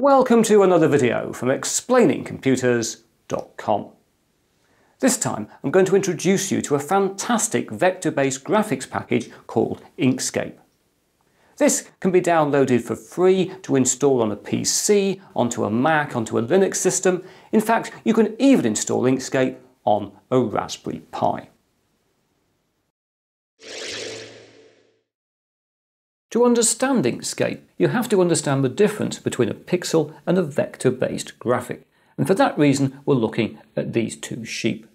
Welcome to another video from explainingcomputers.com. This time I'm going to introduce you to a fantastic vector-based graphics package called Inkscape. This can be downloaded for free to install on a PC, onto a Mac, onto a Linux system. In fact, you can even install Inkscape on a Raspberry Pi. To understand Inkscape, you have to understand the difference between a pixel and a vector-based graphic. And for that reason, we're looking at these two sheep.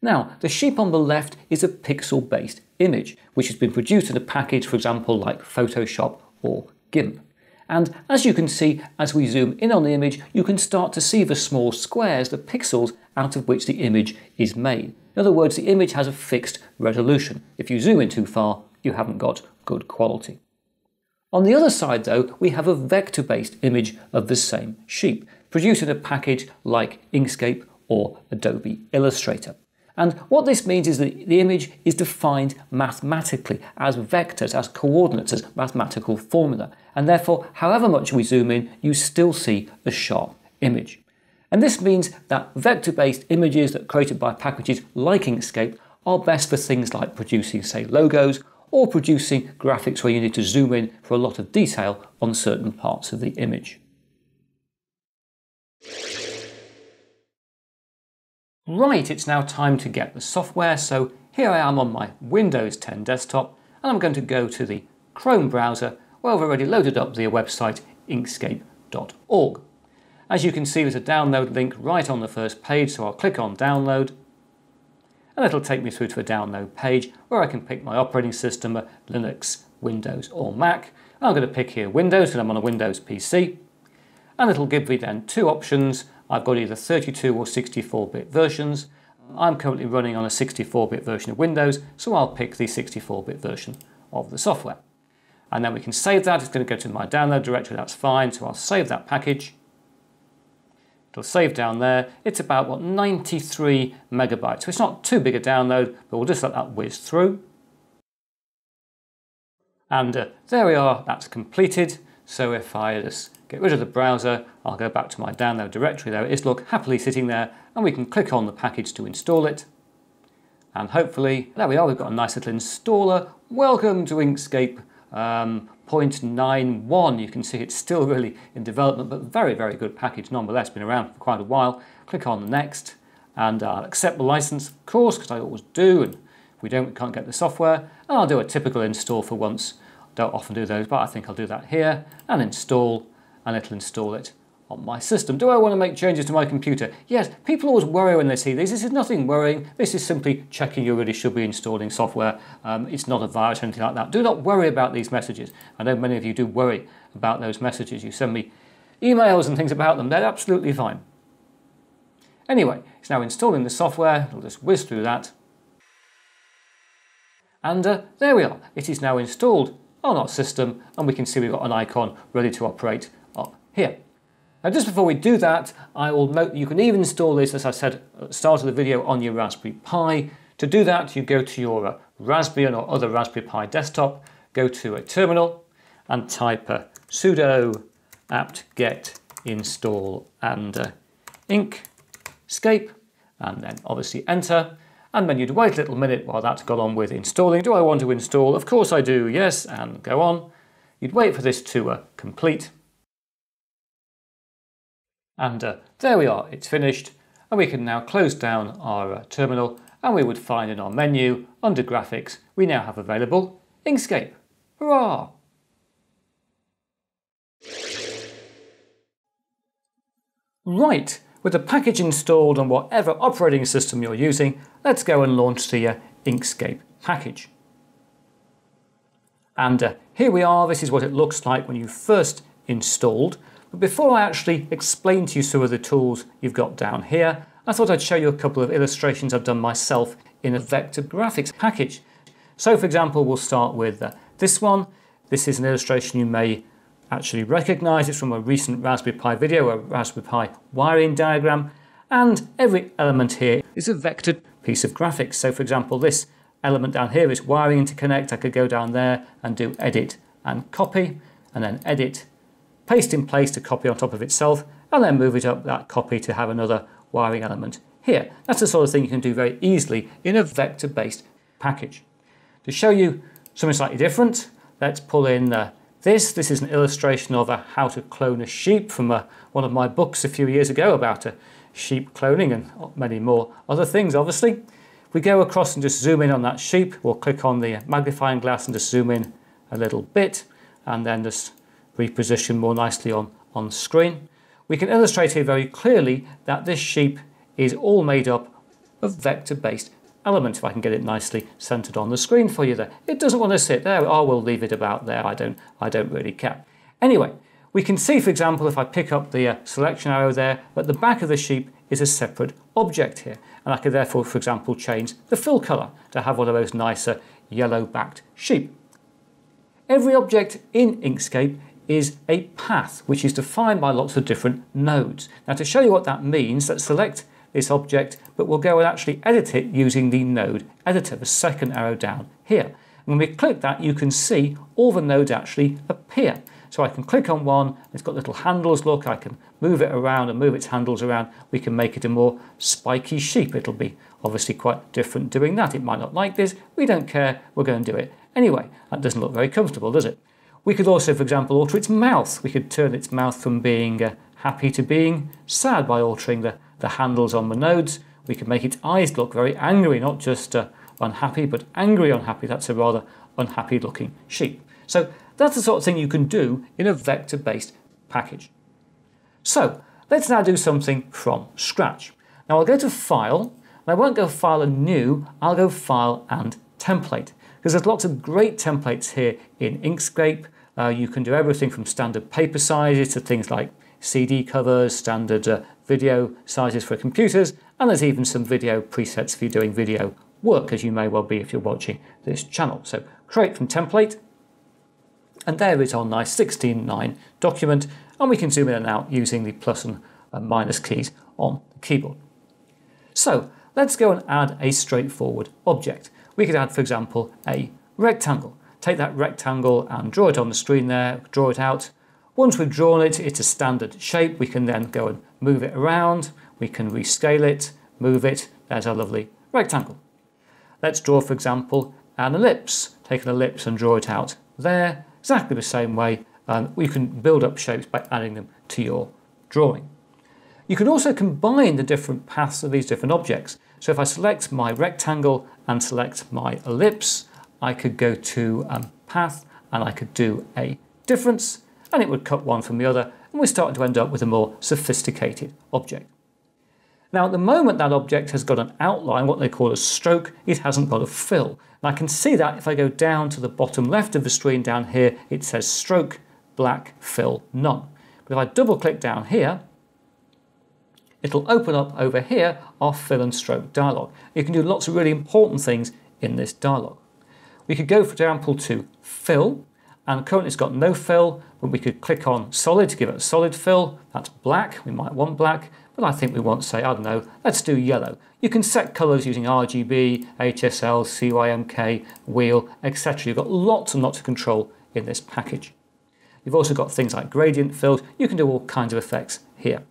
Now, the sheep on the left is a pixel-based image, which has been produced in a package, for example, like Photoshop or GIMP. And as you can see, as we zoom in on the image, you can start to see the small squares, the pixels, out of which the image is made. In other words, the image has a fixed resolution. If you zoom in too far, you haven't got good quality. On the other side though, we have a vector-based image of the same sheep, produced in a package like Inkscape or Adobe Illustrator. And what this means is that the image is defined mathematically as vectors, as coordinates, as mathematical formula. And therefore, however much we zoom in, you still see a sharp image. And this means that vector-based images that are created by packages like Inkscape are best for things like producing, say, logos or producing graphics where you need to zoom in for a lot of detail on certain parts of the image. Right, it's now time to get the software, so here I am on my Windows 10 desktop and I'm going to go to the Chrome browser where I've already loaded up the website inkscape.org. As you can see there's a download link right on the first page so I'll click on download and it'll take me through to a download page where I can pick my operating system, Linux, Windows or Mac. I'm going to pick here Windows because I'm on a Windows PC. And it'll give me then two options. I've got either 32 or 64-bit versions. I'm currently running on a 64-bit version of Windows, so I'll pick the 64-bit version of the software. And then we can save that. It's going to go to my download directory, that's fine. So I'll save that package. It'll save down there. It's about, what, 93 megabytes. So it's not too big a download, but we'll just let that whiz through. And uh, there we are, that's completed. So if I just get rid of the browser, I'll go back to my download directory. There it is, look, happily sitting there, and we can click on the package to install it. And hopefully, there we are, we've got a nice little installer. Welcome to Inkscape um, 0.91. You can see it's still really in development, but very, very good package nonetheless. Been around for quite a while. Click on next, and I'll accept the license, of course, because I always do. And if we don't, we can't get the software. And I'll do a typical install for once. Don't often do those, but I think I'll do that here and install, and it'll install it on my system. Do I want to make changes to my computer? Yes, people always worry when they see these. This is nothing worrying. This is simply checking you really should be installing software. Um, it's not a virus or anything like that. Do not worry about these messages. I know many of you do worry about those messages. You send me emails and things about them. They're absolutely fine. Anyway, it's now installing the software. I'll just whiz through that. And uh, there we are. It is now installed on our system and we can see we've got an icon ready to operate up here. Now just before we do that, I will note you can even install this, as I said at the start of the video, on your Raspberry Pi. To do that, you go to your uh, Raspbian or other Raspberry Pi desktop, go to a terminal and type uh, sudo apt-get install and uh, inkscape, and then obviously enter. And then you'd wait a little minute while that's got on with installing. Do I want to install? Of course I do, yes, and go on. You'd wait for this to uh, complete. And uh, there we are, it's finished. And we can now close down our uh, terminal and we would find in our menu, under graphics, we now have available Inkscape. Hurrah! Right, with the package installed on whatever operating system you're using, let's go and launch the uh, Inkscape package. And uh, here we are, this is what it looks like when you first installed. But before I actually explain to you some of the tools you've got down here, I thought I'd show you a couple of illustrations I've done myself in a vector graphics package. So for example, we'll start with uh, this one. This is an illustration you may actually recognize. It's from a recent Raspberry Pi video, a Raspberry Pi wiring diagram. And every element here is a vectored piece of graphics. So for example, this element down here is wiring interconnect. I could go down there and do edit and copy, and then edit paste in place to copy on top of itself, and then move it up that copy to have another wiring element here. That's the sort of thing you can do very easily in a vector-based package. To show you something slightly different, let's pull in uh, this. This is an illustration of uh, how to clone a sheep from uh, one of my books a few years ago about uh, sheep cloning and many more other things, obviously. We go across and just zoom in on that sheep. We'll click on the magnifying glass and just zoom in a little bit and then just reposition more nicely on, on screen. We can illustrate here very clearly that this sheep is all made up of vector-based elements, if I can get it nicely centered on the screen for you there. It doesn't want to sit there, oh, we'll leave it about there, I don't, I don't really care. Anyway, we can see, for example, if I pick up the uh, selection arrow there, at the back of the sheep is a separate object here. And I could therefore, for example, change the fill color to have one of those nicer yellow-backed sheep. Every object in Inkscape is a path, which is defined by lots of different nodes. Now to show you what that means, let's select this object, but we'll go and actually edit it using the node editor, the second arrow down here. And when we click that, you can see all the nodes actually appear. So I can click on one, it's got little handles, look, I can move it around and move its handles around. We can make it a more spiky sheep. It'll be obviously quite different doing that. It might not like this, we don't care, we're going to do it anyway. That doesn't look very comfortable, does it? We could also, for example, alter its mouth. We could turn its mouth from being uh, happy to being sad by altering the, the handles on the nodes. We could make its eyes look very angry, not just uh, unhappy, but angry unhappy. That's a rather unhappy looking sheep. So that's the sort of thing you can do in a vector-based package. So let's now do something from scratch. Now I'll go to File, and I won't go File and New, I'll go File and Template. Because there's lots of great templates here in Inkscape. Uh, you can do everything from standard paper sizes to things like CD covers, standard uh, video sizes for computers, and there's even some video presets for you doing video work, as you may well be if you're watching this channel. So create from template, and there is our nice 16.9 document, and we can zoom in and out using the plus and uh, minus keys on the keyboard. So let's go and add a straightforward object. We could add, for example, a rectangle take that rectangle and draw it on the screen there, draw it out. Once we've drawn it, it's a standard shape. We can then go and move it around. We can rescale it, move it. There's our lovely rectangle. Let's draw, for example, an ellipse. Take an ellipse and draw it out there, exactly the same way. Um, you can build up shapes by adding them to your drawing. You can also combine the different paths of these different objects. So if I select my rectangle and select my ellipse, I could go to um, path and I could do a difference and it would cut one from the other and we're starting to end up with a more sophisticated object. Now at the moment that object has got an outline, what they call a stroke, it hasn't got a fill. And I can see that if I go down to the bottom left of the screen down here, it says stroke, black, fill, none. But if I double click down here, it'll open up over here our fill and stroke dialog. You can do lots of really important things in this dialog. We could go, for example, to fill, and currently it's got no fill, but we could click on solid to give it a solid fill. That's black, we might want black, but I think we want, say, I don't know, let's do yellow. You can set colours using RGB, HSL, CYMK, wheel, etc. You've got lots and lots of control in this package. You've also got things like gradient fills. You can do all kinds of effects here.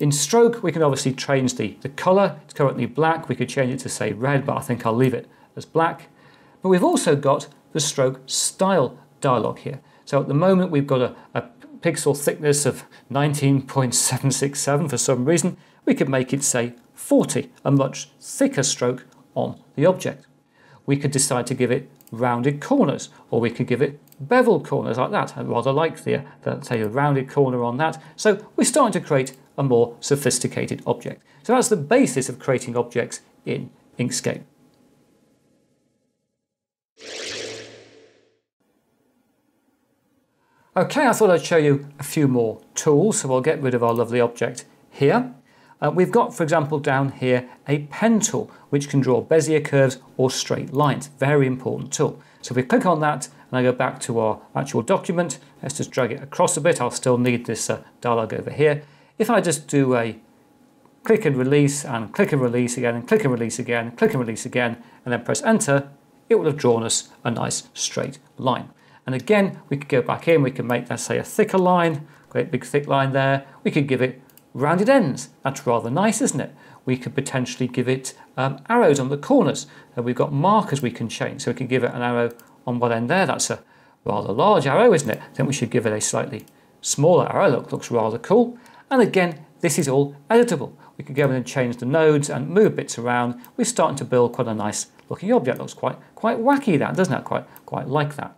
In stroke, we can obviously change the, the colour. It's currently black. We could change it to say red, but I think I'll leave it as black. But we've also got the stroke style dialog here. So at the moment we've got a, a pixel thickness of 19.767 for some reason. We could make it say 40, a much thicker stroke on the object. We could decide to give it rounded corners, or we could give it beveled corners like that. I rather like the, the say a rounded corner on that. So we're starting to create a more sophisticated object. So that's the basis of creating objects in Inkscape. Okay, I thought I'd show you a few more tools, so we'll get rid of our lovely object here. Uh, we've got, for example, down here a pen tool, which can draw Bezier curves or straight lines. Very important tool. So if we click on that and I go back to our actual document, let's just drag it across a bit. I'll still need this uh, dialog over here. If I just do a click and release and click and release again and click and release again, click and release again, and then press enter, it will have drawn us a nice straight line. And again, we could go back in, we can make that say a thicker line, great big thick line there. We could give it rounded ends. That's rather nice, isn't it? We could potentially give it um, arrows on the corners. And we've got markers we can change. So we can give it an arrow on one end there. That's a rather large arrow, isn't it? Then we should give it a slightly smaller arrow. Look, looks rather cool. And again, this is all editable. We can go in and change the nodes and move bits around. We're starting to build quite a nice looking object. Looks quite quite wacky that, doesn't it? Quite quite like that.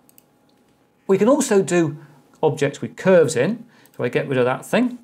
We can also do objects with curves in. So I get rid of that thing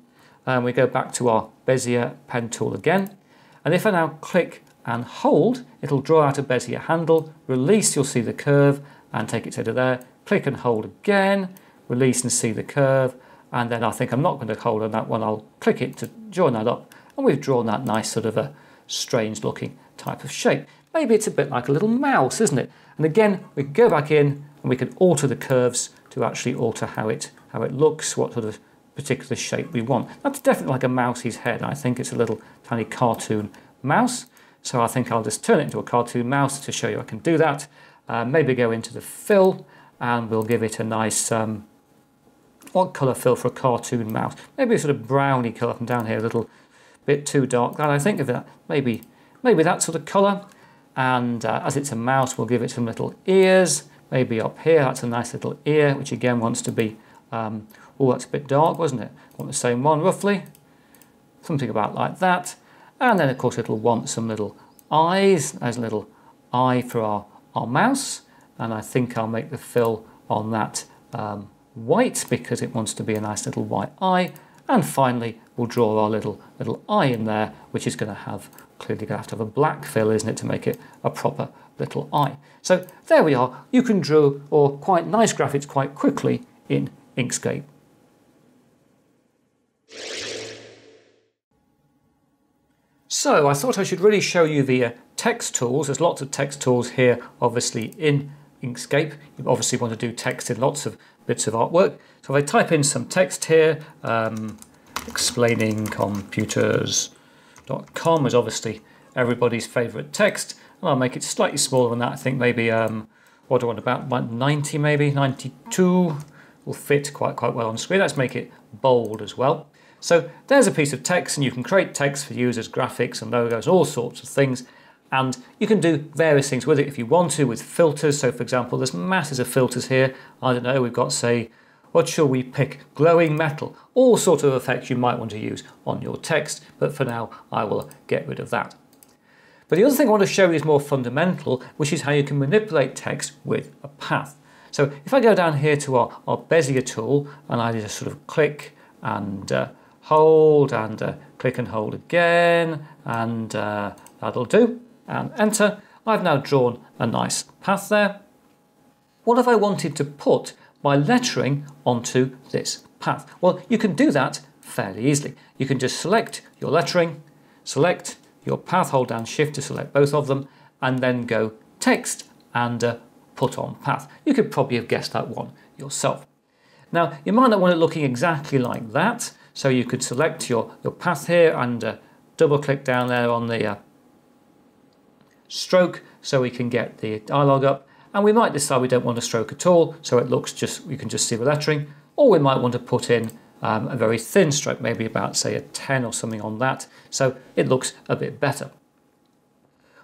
and we go back to our Bezier pen tool again. And if I now click and hold, it'll draw out a Bezier handle, release, you'll see the curve and take it to there. Click and hold again, release and see the curve. And then I think I'm not going to hold on that one. I'll click it to join that up. And we've drawn that nice sort of a strange looking type of shape. Maybe it's a bit like a little mouse, isn't it? And again, we go back in and we can alter the curves to actually alter how it, how it looks, what sort of particular shape we want. That's definitely like a mouse's head. I think it's a little tiny cartoon mouse. So I think I'll just turn it into a cartoon mouse to show you I can do that. Uh, maybe go into the fill and we'll give it a nice, um, what colour fill for a cartoon mouse? Maybe a sort of browny colour from down here, a little bit too dark. And I think of that, maybe, maybe that sort of colour. And uh, as it's a mouse, we'll give it some little ears. Maybe up here, that's a nice little ear, which again wants to be um, Oh, that's a bit dark, wasn't it? Want the same one, roughly. Something about like that. And then, of course, it'll want some little eyes. There's a little eye for our, our mouse. And I think I'll make the fill on that um, white because it wants to be a nice little white eye. And finally, we'll draw our little little eye in there, which is going to have clearly going to have to have a black fill, isn't it, to make it a proper little eye. So there we are. You can draw or quite nice graphics quite quickly in Inkscape. So I thought I should really show you the uh, text tools. There's lots of text tools here, obviously in Inkscape. You obviously want to do text in lots of bits of artwork. So if I type in some text here, um, explaining computers.com is obviously everybody's favorite text. And I'll make it slightly smaller than that. I think maybe, um, what do I want, about 90 maybe, 92 will fit quite, quite well on screen. Let's make it bold as well. So there's a piece of text and you can create text for users, graphics and logos, all sorts of things. And you can do various things with it if you want to with filters. So for example, there's masses of filters here. I don't know, we've got say, what shall we pick? Glowing metal, all sort of effects you might want to use on your text. But for now, I will get rid of that. But the other thing I want to show you is more fundamental, which is how you can manipulate text with a path. So if I go down here to our, our Bezier tool and I just sort of click and uh, hold and uh, click and hold again and uh, that'll do and enter. I've now drawn a nice path there. What if I wanted to put my lettering onto this path? Well, you can do that fairly easily. You can just select your lettering, select your path, hold down shift to select both of them, and then go text and uh, put on path. You could probably have guessed that one yourself. Now, you might not want it looking exactly like that, so you could select your, your path here and uh, double click down there on the uh, stroke so we can get the dialog up. And we might decide we don't want a stroke at all, so it looks just, you can just see the lettering. Or we might want to put in um, a very thin stroke, maybe about say a 10 or something on that, so it looks a bit better.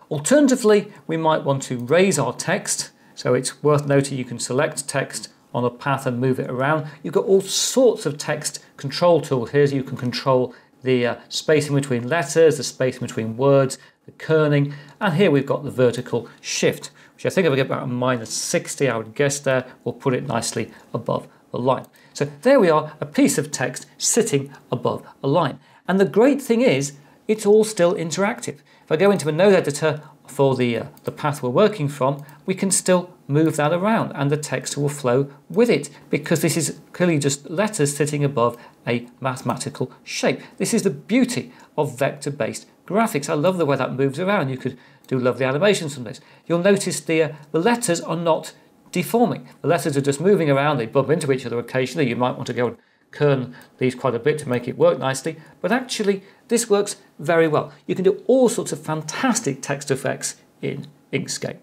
Alternatively, we might want to raise our text, so it's worth noting you can select text on a path and move it around. You've got all sorts of text control tools here. So you can control the uh, spacing between letters, the spacing between words, the kerning, and here we've got the vertical shift, which I think if I get about a minus 60, I would guess there, we'll put it nicely above the line. So there we are, a piece of text sitting above a line. And the great thing is, it's all still interactive. If I go into a node editor for the, uh, the path we're working from, we can still move that around and the text will flow with it because this is clearly just letters sitting above a mathematical shape. This is the beauty of vector-based graphics. I love the way that moves around. You could do lovely animations from this. You'll notice the, uh, the letters are not deforming. The letters are just moving around. They bump into each other occasionally. You might want to go and kern these quite a bit to make it work nicely. But actually, this works very well. You can do all sorts of fantastic text effects in Inkscape.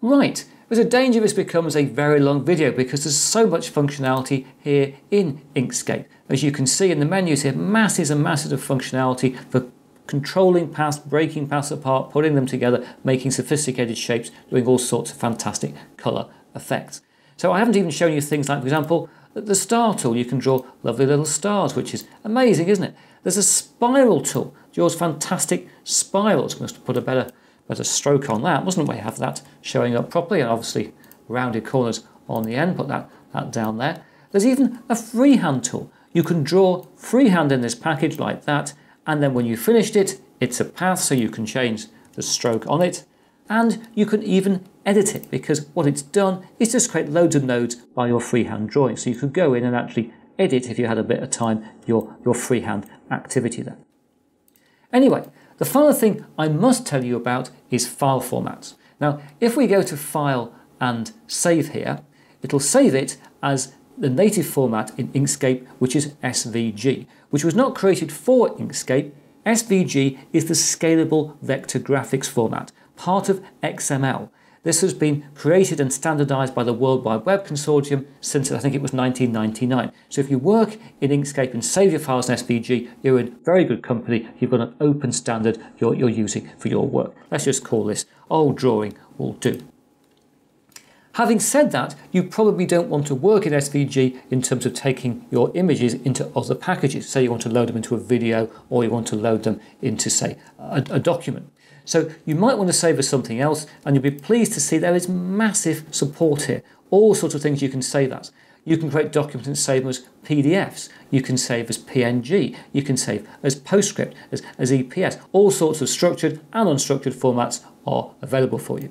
Right, there's a danger this becomes a very long video because there's so much functionality here in Inkscape. As you can see in the menus here, masses and masses of functionality for controlling paths, breaking paths apart, putting them together, making sophisticated shapes, doing all sorts of fantastic colour effects. So I haven't even shown you things like, for example, the star tool. You can draw lovely little stars, which is amazing, isn't it? There's a spiral tool, draws fantastic spirals. Must put a better there's a stroke on that. Wasn't we have that showing up properly and obviously rounded corners on the end, put that, that down there. There's even a freehand tool. You can draw freehand in this package like that and then when you finished it, it's a path so you can change the stroke on it and you can even edit it because what it's done is just create loads of nodes by your freehand drawing. So you could go in and actually edit if you had a bit of time your, your freehand activity there. Anyway, the final thing I must tell you about is file formats. Now, if we go to File and Save here, it'll save it as the native format in Inkscape, which is SVG, which was not created for Inkscape. SVG is the Scalable Vector Graphics format, part of XML. This has been created and standardized by the World Wide Web Consortium since I think it was 1999. So if you work in Inkscape and save your files in SVG, you're in very good company. You've got an open standard you're, you're using for your work. Let's just call this old drawing will do. Having said that, you probably don't want to work in SVG in terms of taking your images into other packages. Say you want to load them into a video or you want to load them into, say, a, a document. So you might want to save as something else and you'll be pleased to see there is massive support here. All sorts of things you can save as. You can create documents and save them as PDFs. You can save as PNG. You can save as PostScript, as, as EPS. All sorts of structured and unstructured formats are available for you.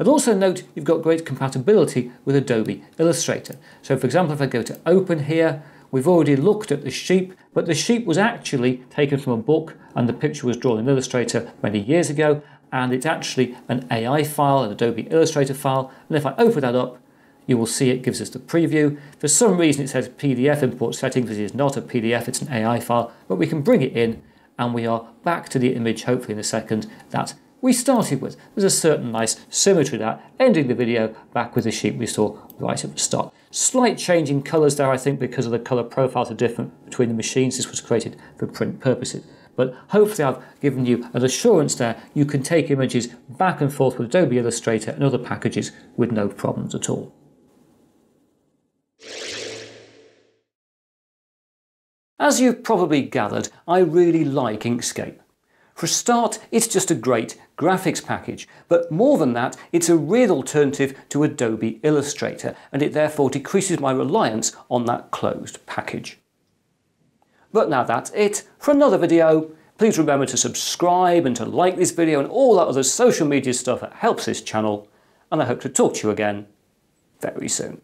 I'd also note you've got great compatibility with Adobe Illustrator. So for example, if I go to open here, we've already looked at the sheep but the sheep was actually taken from a book and the picture was drawn in Illustrator many years ago and it's actually an AI file, an Adobe Illustrator file. And if I open that up, you will see it gives us the preview. For some reason it says PDF import settings, it is not a PDF, it's an AI file, but we can bring it in and we are back to the image, hopefully in a second, that we started with. There's a certain nice symmetry there, ending the video back with the sheep we saw right at the start. Slight change in colours there, I think, because of the colour profiles are different between the machines. This was created for print purposes. But hopefully I've given you an assurance there you can take images back and forth with Adobe Illustrator and other packages with no problems at all. As you've probably gathered, I really like Inkscape. For a start, it's just a great graphics package, but more than that, it's a real alternative to Adobe Illustrator, and it therefore decreases my reliance on that closed package. But now that's it for another video. Please remember to subscribe and to like this video and all that other social media stuff that helps this channel, and I hope to talk to you again very soon.